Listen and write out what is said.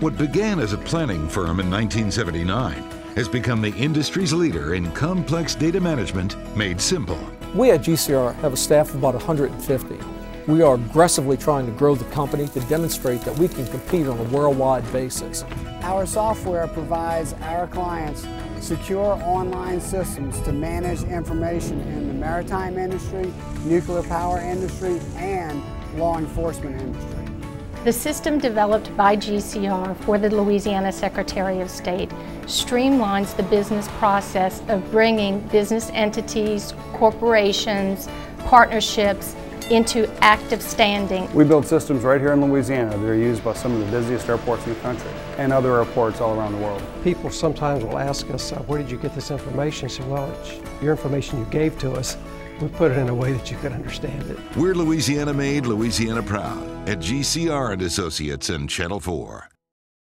What began as a planning firm in 1979 has become the industry's leader in complex data management made simple. We at GCR have a staff of about 150. We are aggressively trying to grow the company to demonstrate that we can compete on a worldwide basis. Our software provides our clients secure online systems to manage information in the maritime industry, nuclear power industry, and law enforcement industry. The system developed by GCR for the Louisiana Secretary of State streamlines the business process of bringing business entities, corporations, partnerships into active standing. We build systems right here in Louisiana that are used by some of the busiest airports in the country and other airports all around the world. People sometimes will ask us, uh, where did you get this information? I say, well, it's your information you gave to us. We put it in a way that you could understand it. We're Louisiana made, Louisiana proud at GCR and Associates and Channel 4.